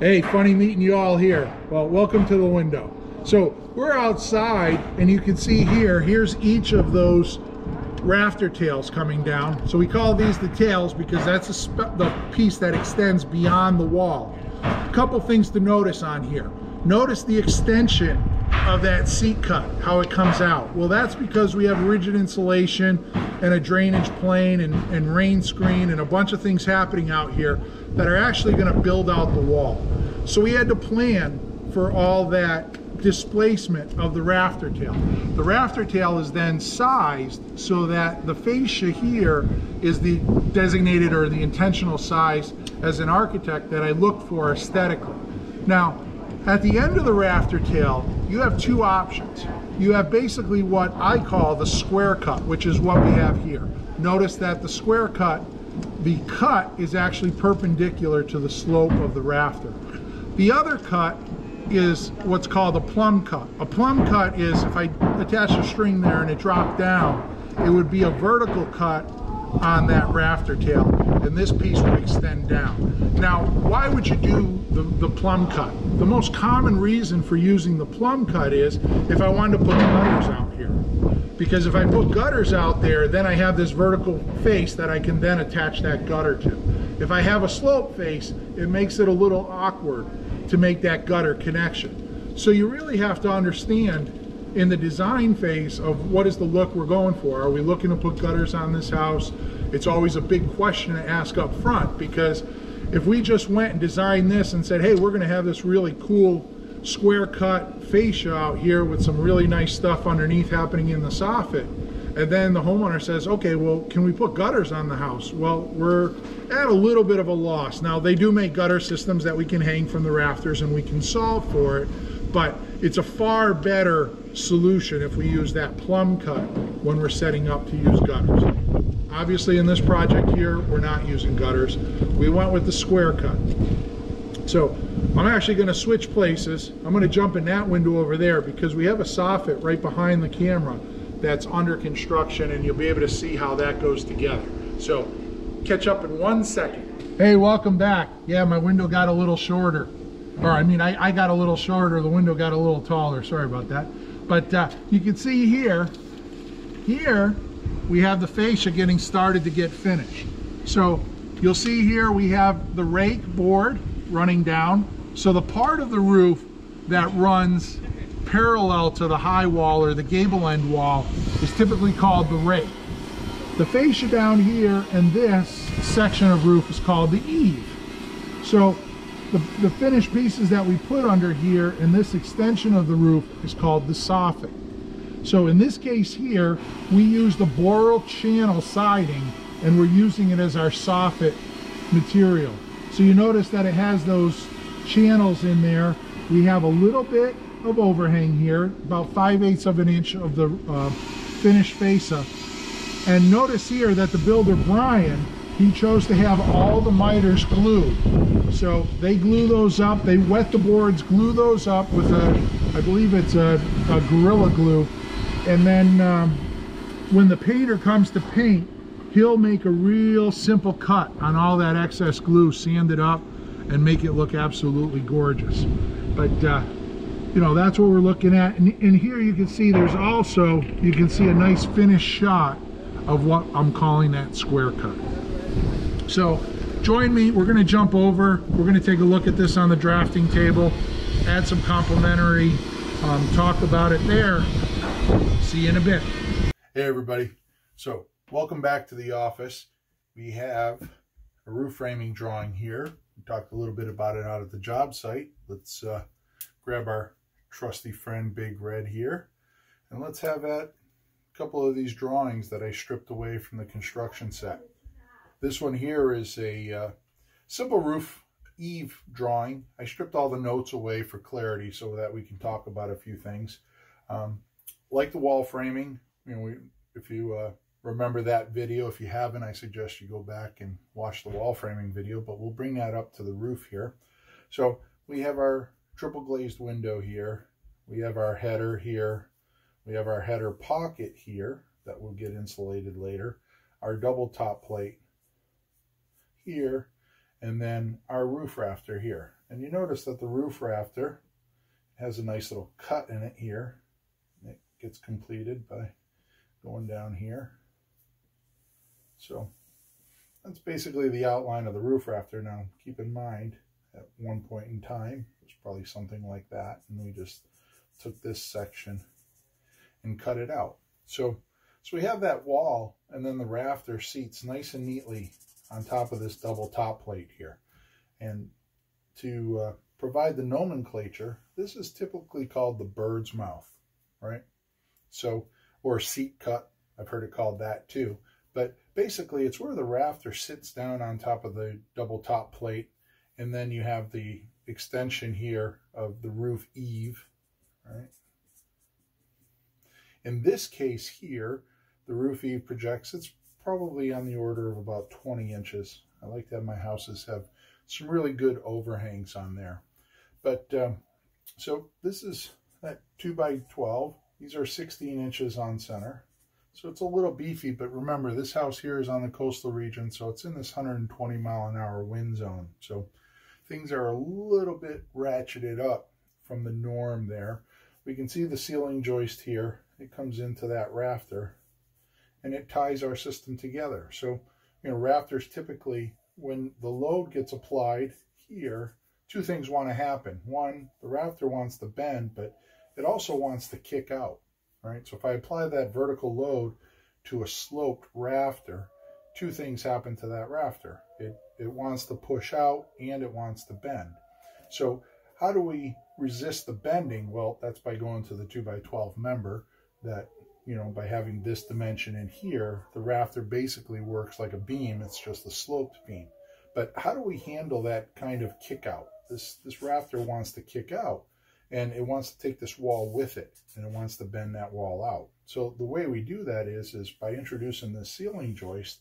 Hey, funny meeting you all here. Well, welcome to the window. So we're outside and you can see here, here's each of those rafter tails coming down. So we call these the tails because that's the piece that extends beyond the wall. A couple things to notice on here. Notice the extension of that seat cut, how it comes out. Well, that's because we have rigid insulation and a drainage plane and, and rain screen and a bunch of things happening out here that are actually gonna build out the wall. So we had to plan for all that displacement of the rafter tail. The rafter tail is then sized so that the fascia here is the designated or the intentional size as an architect that I look for aesthetically. Now, at the end of the rafter tail, you have two options. You have basically what I call the square cut, which is what we have here. Notice that the square cut, the cut is actually perpendicular to the slope of the rafter. The other cut is what's called a plumb cut. A plumb cut is if I attach a string there and it dropped down, it would be a vertical cut on that rafter tail and this piece would extend down. Now, why would you do the, the plumb cut? The most common reason for using the plumb cut is if I wanted to put gutters out here. Because if I put gutters out there, then I have this vertical face that I can then attach that gutter to. If I have a slope face, it makes it a little awkward to make that gutter connection. So you really have to understand in the design phase of what is the look we're going for. Are we looking to put gutters on this house? It's always a big question to ask up front because if we just went and designed this and said, hey, we're gonna have this really cool square cut fascia out here with some really nice stuff underneath happening in the soffit, and then the homeowner says, okay, well, can we put gutters on the house? Well, we're at a little bit of a loss. Now, they do make gutter systems that we can hang from the rafters and we can solve for it, but it's a far better solution if we use that plumb cut when we're setting up to use gutters. Obviously, in this project here, we're not using gutters. We went with the square cut. So I'm actually going to switch places. I'm going to jump in that window over there because we have a soffit right behind the camera that's under construction and you'll be able to see how that goes together. So catch up in one second. Hey, welcome back. Yeah, my window got a little shorter. Or I mean, I, I got a little shorter, the window got a little taller. Sorry about that. But uh, you can see here, here we have the fascia getting started to get finished. So you'll see here we have the rake board running down. So the part of the roof that runs parallel to the high wall or the gable end wall is typically called the rake. The fascia down here and this section of roof is called the eave. So the, the finished pieces that we put under here in this extension of the roof is called the soffit. So in this case here, we use the Boral channel siding and we're using it as our soffit material. So you notice that it has those channels in there. We have a little bit of overhang here, about 5 eighths of an inch of the uh, finished fascia. And notice here that the builder, Brian, he chose to have all the miters glued. So they glue those up, they wet the boards, glue those up with a, I believe it's a, a Gorilla Glue. And then um, when the painter comes to paint, he'll make a real simple cut on all that excess glue, sand it up, and make it look absolutely gorgeous. But uh, you know, that's what we're looking at. And, and here you can see there's also, you can see a nice finished shot of what I'm calling that square cut. So join me, we're gonna jump over, we're gonna take a look at this on the drafting table, add some complimentary, um, talk about it there. See you in a bit. Hey everybody, so welcome back to the office. We have a roof framing drawing here. We talked a little bit about it out at the job site. Let's uh, grab our trusty friend Big Red here. And let's have at a couple of these drawings that I stripped away from the construction set. This one here is a uh, simple roof eave drawing. I stripped all the notes away for clarity so that we can talk about a few things. Um, like the wall framing, you know, we, if you uh, remember that video, if you haven't, I suggest you go back and watch the wall framing video, but we'll bring that up to the roof here. So we have our triple glazed window here. We have our header here. We have our header pocket here that will get insulated later. Our double top plate here. And then our roof rafter here. And you notice that the roof rafter has a nice little cut in it here. It gets completed by going down here. So that's basically the outline of the roof rafter. Now keep in mind at one point in time, it was probably something like that. And we just took this section and cut it out. So, so we have that wall and then the rafter seats nice and neatly on top of this double top plate here. And to uh, provide the nomenclature, this is typically called the bird's mouth, right? So, or seat cut, I've heard it called that too. But basically, it's where the rafter sits down on top of the double top plate, and then you have the extension here of the roof eave, right? In this case here, the roof eave projects, it's probably on the order of about 20 inches. I like to have my houses have some really good overhangs on there. But um, so this is that 2 by 12. These are 16 inches on center. So it's a little beefy, but remember this house here is on the coastal region, so it's in this 120 mile an hour wind zone. So things are a little bit ratcheted up from the norm there. We can see the ceiling joist here. It comes into that rafter and it ties our system together. So, you know, rafters typically, when the load gets applied here, two things want to happen. One, the rafter wants to bend, but it also wants to kick out right? So if I apply that vertical load to a sloped rafter, two things happen to that rafter. It, it wants to push out and it wants to bend. So how do we resist the bending? Well, that's by going to the 2 by 12 member that, you know, by having this dimension in here, the rafter basically works like a beam. It's just a sloped beam. But how do we handle that kind of kick out? This, this rafter wants to kick out and it wants to take this wall with it and it wants to bend that wall out. So the way we do that is, is by introducing the ceiling joist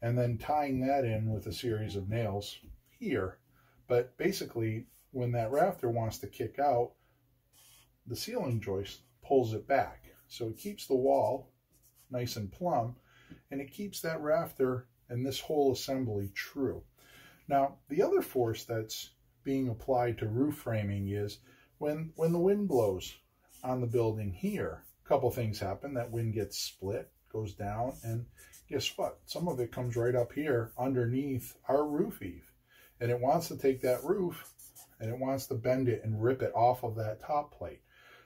and then tying that in with a series of nails here. But basically, when that rafter wants to kick out, the ceiling joist pulls it back. So it keeps the wall nice and plumb, and it keeps that rafter and this whole assembly true. Now, the other force that's being applied to roof framing is when when the wind blows on the building here, a couple things happen. That wind gets split, goes down, and guess what? Some of it comes right up here underneath our roof eave. And it wants to take that roof and it wants to bend it and rip it off of that top plate.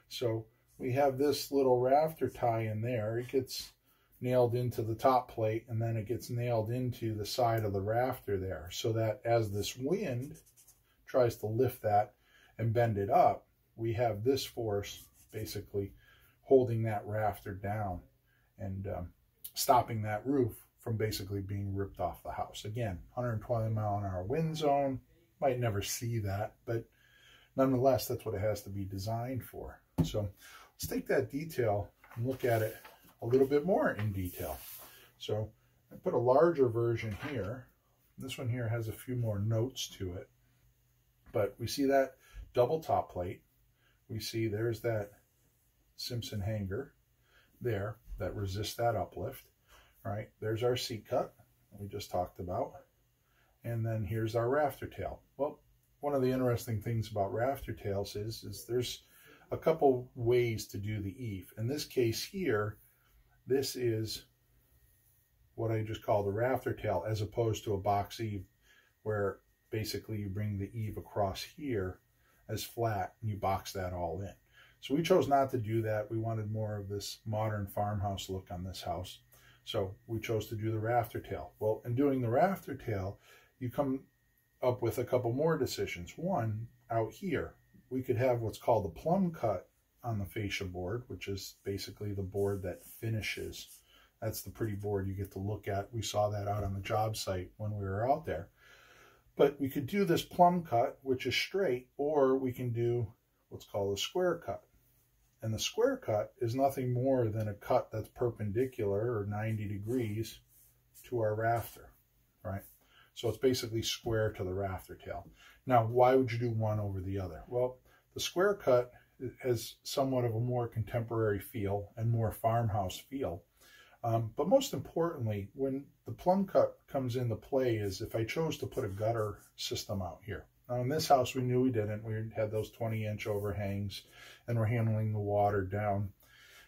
So we have this little rafter tie in there. It gets nailed into the top plate and then it gets nailed into the side of the rafter there so that as this wind tries to lift that and bend it up, we have this force basically holding that rafter down and um, stopping that roof from basically being ripped off the house. Again, 120 mile an hour wind zone. Might never see that, but nonetheless, that's what it has to be designed for. So let's take that detail and look at it a little bit more in detail. So I put a larger version here. This one here has a few more notes to it. But we see that double top plate. We see there's that Simpson hanger there that resists that uplift, right? There's our seat cut we just talked about. And then here's our rafter tail. Well, one of the interesting things about rafter tails is, is there's a couple ways to do the eave. In this case here, this is what I just call the rafter tail as opposed to a box eave where basically you bring the eave across here as flat and you box that all in. So we chose not to do that. We wanted more of this modern farmhouse look on this house. So we chose to do the rafter tail. Well, in doing the rafter tail, you come up with a couple more decisions. One, out here, we could have what's called the plumb cut on the fascia board, which is basically the board that finishes. That's the pretty board you get to look at. We saw that out on the job site when we were out there. But we could do this plumb cut, which is straight, or we can do what's called a square cut. And the square cut is nothing more than a cut that's perpendicular or 90 degrees to our rafter, right? So it's basically square to the rafter tail. Now, why would you do one over the other? Well, the square cut has somewhat of a more contemporary feel and more farmhouse feel. Um, but most importantly, when the plumb cut comes into play is if I chose to put a gutter system out here. Now in this house, we knew we didn't. We had those 20 inch overhangs and we're handling the water down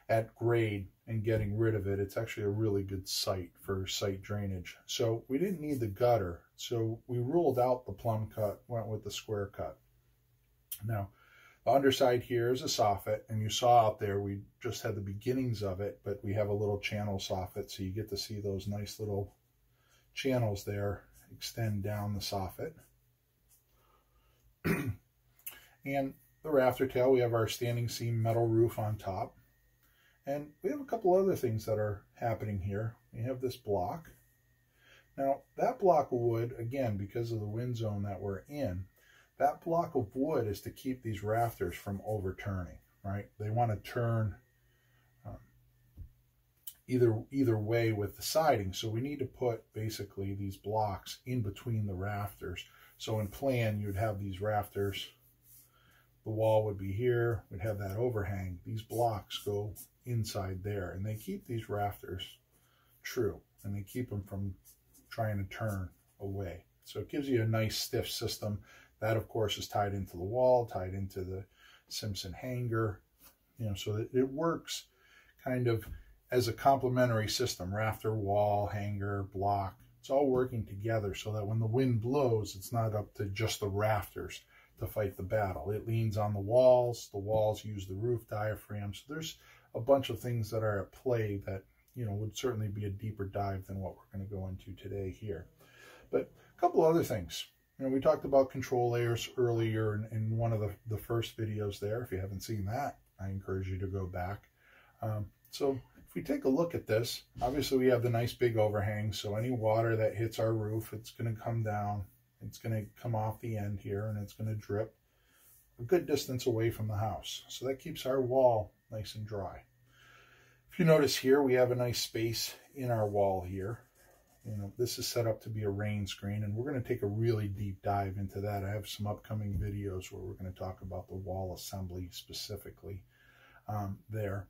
at grade and getting rid of it. It's actually a really good site for site drainage. So we didn't need the gutter. So we ruled out the plumb cut, went with the square cut. Now, the underside here is a soffit, and you saw out there we just had the beginnings of it, but we have a little channel soffit, so you get to see those nice little channels there extend down the soffit. and the rafter tail, we have our standing seam metal roof on top. And we have a couple other things that are happening here. We have this block. Now, that block of wood, again, because of the wind zone that we're in, that block of wood is to keep these rafters from overturning, right? They want to turn um, either either way with the siding. So we need to put basically these blocks in between the rafters. So in plan, you'd have these rafters. The wall would be here. We'd have that overhang. These blocks go inside there. And they keep these rafters true. And they keep them from trying to turn away. So it gives you a nice stiff system. That, of course, is tied into the wall, tied into the Simpson hanger. You know, so that it works kind of as a complementary system. Rafter, wall, hanger, block. It's all working together so that when the wind blows, it's not up to just the rafters to fight the battle. It leans on the walls. The walls use the roof diaphragm. So there's a bunch of things that are at play that, you know, would certainly be a deeper dive than what we're going to go into today here. But a couple other things. You know, we talked about control layers earlier in, in one of the, the first videos there. If you haven't seen that, I encourage you to go back. Um, so if we take a look at this, obviously we have the nice big overhang. So any water that hits our roof, it's going to come down. It's going to come off the end here and it's going to drip a good distance away from the house. So that keeps our wall nice and dry. If you notice here, we have a nice space in our wall here. You know, this is set up to be a rain screen, and we're going to take a really deep dive into that. I have some upcoming videos where we're going to talk about the wall assembly specifically um, there.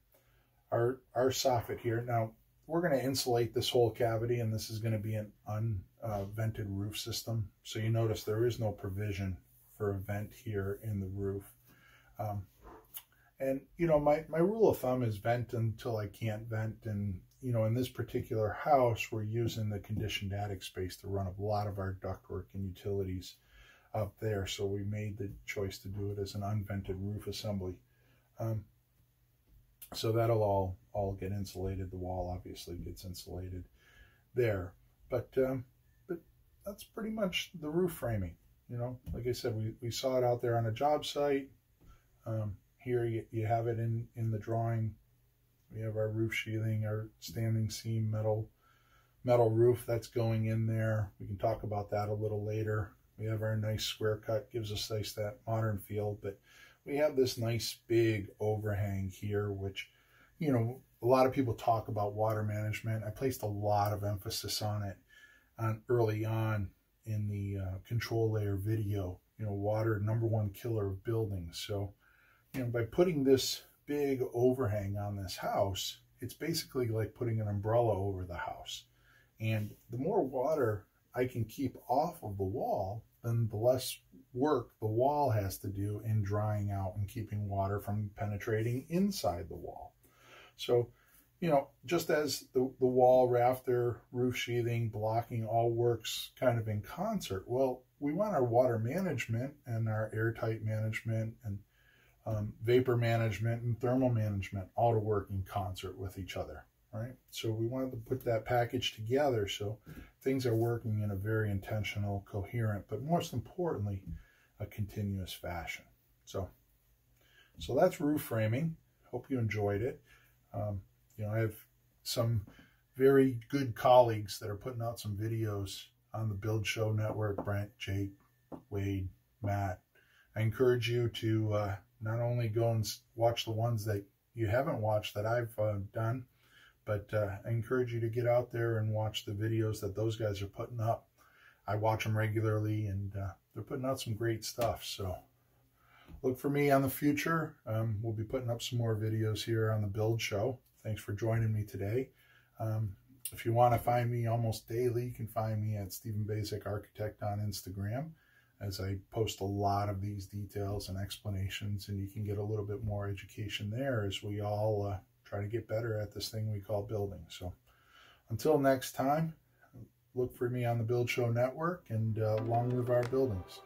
Our, our soffit here, now we're going to insulate this whole cavity, and this is going to be an unvented uh, roof system. So you notice there is no provision for a vent here in the roof. Um, and, you know, my, my rule of thumb is vent until I can't vent. And, you know, in this particular house, we're using the conditioned attic space to run a lot of our ductwork and utilities up there. So we made the choice to do it as an unvented roof assembly. Um, so that'll all, all get insulated. The wall obviously gets insulated there. But, um, but that's pretty much the roof framing. You know, like I said, we, we saw it out there on a job site. Um, here you, you have it in, in the drawing. We have our roof sheathing, our standing seam metal metal roof that's going in there. We can talk about that a little later. We have our nice square cut, gives us nice that modern feel, but we have this nice big overhang here, which, you know, a lot of people talk about water management. I placed a lot of emphasis on it on early on in the uh, control layer video. You know, water, number one killer of buildings. So you know, by putting this big overhang on this house, it's basically like putting an umbrella over the house. And the more water I can keep off of the wall, then the less work the wall has to do in drying out and keeping water from penetrating inside the wall. So, you know, just as the, the wall, rafter, roof sheathing, blocking all works kind of in concert, well, we want our water management and our airtight management and um, vapor management and thermal management all to work in concert with each other, right? So we wanted to put that package together so things are working in a very intentional, coherent, but most importantly, a continuous fashion. So, so that's roof framing. Hope you enjoyed it. Um, you know, I have some very good colleagues that are putting out some videos on the Build Show Network. Brent, Jake, Wade, Matt. I encourage you to uh, not only go and watch the ones that you haven't watched that I've uh, done, but uh, I encourage you to get out there and watch the videos that those guys are putting up. I watch them regularly and uh, they're putting out some great stuff. So look for me on the future. Um, we'll be putting up some more videos here on the Build Show. Thanks for joining me today. Um, if you want to find me almost daily, you can find me at Stephen Baczek Architect on Instagram. As I post a lot of these details and explanations, and you can get a little bit more education there as we all uh, try to get better at this thing we call building. So until next time, look for me on the Build Show Network and uh, long live our buildings.